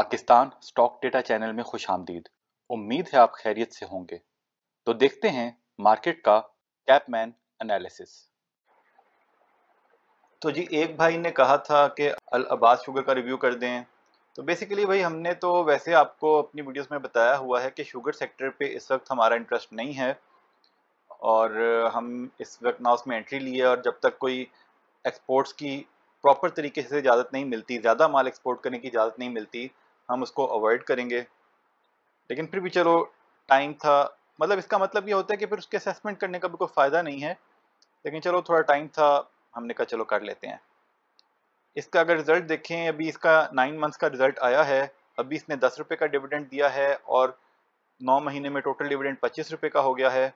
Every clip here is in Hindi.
पाकिस्तान स्टॉक डेटा चैनल में खुश आमदीद। उम्मीद है आप खैरियत से होंगे। तो देखते हैं मार्केट का कैपमैन एनालिसिस। तो जी, एक भाई ने कहा था कि अल अब्बास शुगर का रिव्यू कर दें। तो बेसिकली भाई, हमने तो वैसे आपको अपनी वीडियोस में बताया हुआ है कि शुगर सेक्टर पे इस वक्त हमारा इंटरेस्ट नहीं है। और हम इस वक्त ना उसमें एंट्री लिए और जब तक कोई एक्सपोर्ट्स की प्रॉपर तरीके से इजाज़त नहीं मिलती, ज़्यादा माल एक्सपोर्ट करने की इजाज़त नहीं मिलती हम उसको अवॉइड करेंगे। लेकिन फिर भी चलो टाइम था। मतलब इसका मतलब ये होता है कि फिर उसके असेसमेंट करने का भी कोई फ़ायदा नहीं है। लेकिन चलो, थोड़ा टाइम था, हमने कहा चलो कर लेते हैं। इसका अगर रिज़ल्ट देखें, अभी इसका नाइन मंथ्स का रिज़ल्ट आया है। अभी इसने दस रुपये का डिविडेंड दिया है और नौ महीने में टोटल डिविडेंड पच्चीस रुपये का हो गया है।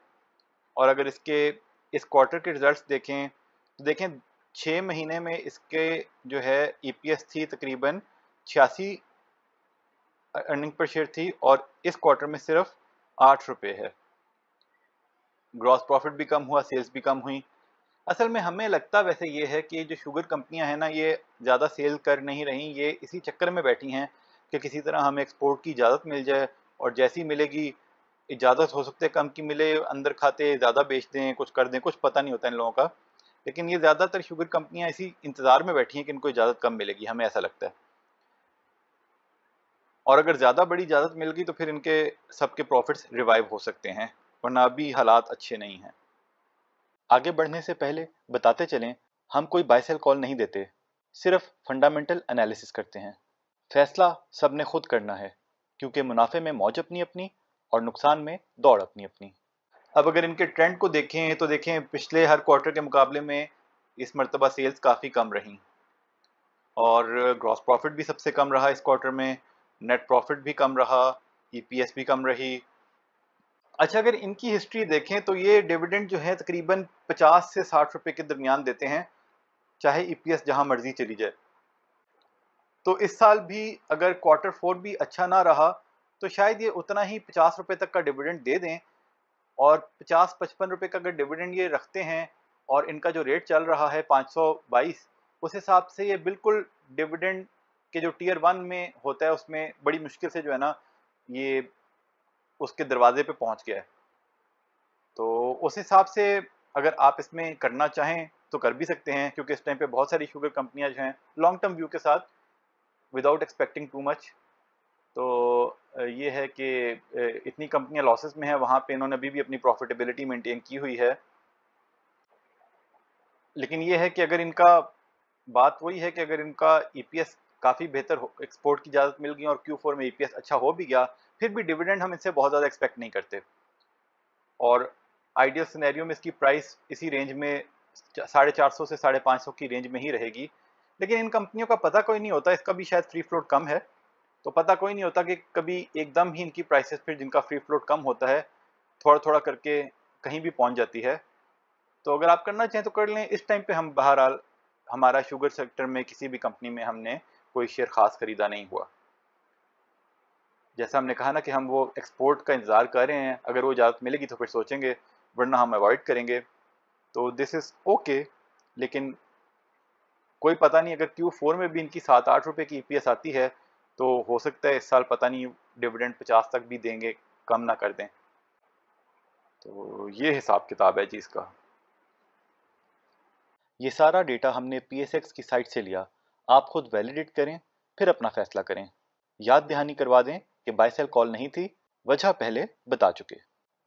और अगर इसके, इस क्वार्टर के रिज़ल्ट देखें तो देखें छः महीने में इसके जो है ई e थी तकरीबन छियासी अर्निंग पर शेयर थी और इस क्वार्टर में सिर्फ़ आठ रुपये है। ग्रॉस प्रॉफिट भी कम हुआ सेल्स भी कम हुई। असल में हमें लगता वैसे ये है कि जो शुगर कंपनियाँ हैं ना, ये ज़्यादा सेल कर नहीं रही, ये इसी चक्कर में बैठी हैं कि किसी तरह हमें एक्सपोर्ट की इजाज़त मिल जाए और जैसी मिलेगी, इजाज़त हो सकते कम की मिले, अंदर खाते ज़्यादा बेच दें, कुछ कर दें, कुछ पता नहीं होता इन लोगों का। लेकिन ये ज़्यादातर शुगर कंपनियाँ इसी इंतज़ार में बैठी हैं कि इनको इजाज़त कम मिलेगी, हमें ऐसा लगता है। और अगर ज़्यादा बड़ी इजाज़त मिल गई तो फिर इनके सबके प्रॉफिट्स रिवाइव हो सकते हैं, वरना अभी हालात अच्छे नहीं हैं। आगे बढ़ने से पहले बताते चलें, हम कोई बाइसेल कॉल नहीं देते, सिर्फ़ फंडामेंटल एनालिसिस करते हैं। फैसला सबने खुद करना है, क्योंकि मुनाफे में मौज अपनी अपनी और नुकसान में दौड़ अपनी अपनी। अब अगर इनके ट्रेंड को देखें तो देखें पिछले हर क्वार्टर के मुकाबले में इस मरतबा सेल्स काफ़ी कम रहीं। और ग्रॉस प्रॉफिट भी सबसे कम रहा इस क्वार्टर में नेट प्रॉफिट भी कम रहा ईपीएस भी कम रही। अच्छा अगर इनकी हिस्ट्री देखें तो ये डिविडेंड जो है, तकरीबन 50 से 60 रुपए के दरमियान देते हैं, चाहे ईपीएस जहाँ मर्ज़ी चली जाए। तो इस साल भी अगर क्वार्टर फोर भी अच्छा ना रहा तो शायद ये उतना ही पचास रुपए तक का डिविडेंड दे दें, और पचास पचपन रुपए का अगर डिविडेंड ये रखते हैं, और इनका जो रेट चल रहा है 522 उस हिसाब से ये बिल्कुल डिविडेंड के जो टीयर वन में होता है, उसमें बड़ी मुश्किल से जो है ना, ये उसके दरवाजे पे पहुँच गया है। तो उस हिसाब से अगर आप इसमें करना चाहें तो कर भी सकते हैं, क्योंकि इस टाइम पे बहुत सारी शुगर कंपनियाँ जो हैं लॉन्ग टर्म व्यू के साथ विदाउट एक्सपेक्टिंग टू मच तो ये है कि इतनी कंपनियाँ लॉसेस में है, वहाँ पे इन्होंने अभी भी अपनी प्रॉफिटेबिलिटी मेंटेन की हुई है। लेकिन ये है कि अगर इनका, बात वही है कि अगर इनका ईपीएस काफ़ी बेहतर एक्सपोर्ट की इजाज़त मिल गई और क्यू फोर में ईपीएस अच्छा हो भी गया, फिर भी डिविडेंड हम इनसे बहुत ज़्यादा एक्सपेक्ट नहीं करते। और आइडियल सिनेरियो में इसकी प्राइस इसी रेंज में साढ़े चार सौ से साढ़े पाँच सौ की रेंज में ही रहेगी। लेकिन इन कंपनियों का पता कोई नहीं होता, इसका भी शायद फ्री फ्लोट कम है। तो पता कोई नहीं होता कि कभी एकदम ही इनकी प्राइसेस फिर जिनका फ्री फ्लोट कम होता है थोड़ा थोड़ा करके कहीं भी पहुँच जाती है। तो अगर आप करना चाहें तो कर लें। इस टाइम पे हम बहरहाल हमारा शुगर सेक्टर में किसी भी कंपनी में हमने कोई शेयर खास खरीदा नहीं हुआ। जैसा हमने कहा ना कि हम वो एक्सपोर्ट का इंतज़ार कर रहे हैं, अगर वो इजाज़त मिलेगी तो फिर सोचेंगे, वरना हम अवॉइड करेंगे। तो दिस इज़ ओके लेकिन कोई पता नहीं अगर क्यू फोर में भी इनकी सात आठ रुपये की ई आती है तो हो सकता है इस साल पता नहीं डिविडेंड पचास तक भी देंगे, कम ना कर दें। तो ये हिसाब किताब है जी इसका। ये सारा डेटा हमने PSX की साइट से लिया। आप खुद वैलिडेट करें, फिर अपना फैसला करें। याद दहानी करवा दें कि बाय सेल कॉल नहीं थी, वजह पहले बता चुके।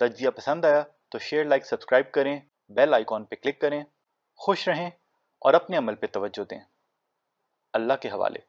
तजिया पसंद आया तो शेयर लाइक सब्सक्राइब करें बेल आइकॉन पर क्लिक करें। खुश रहें और अपने अमल पर तोज्जो दें। अल्लाह के हवाले।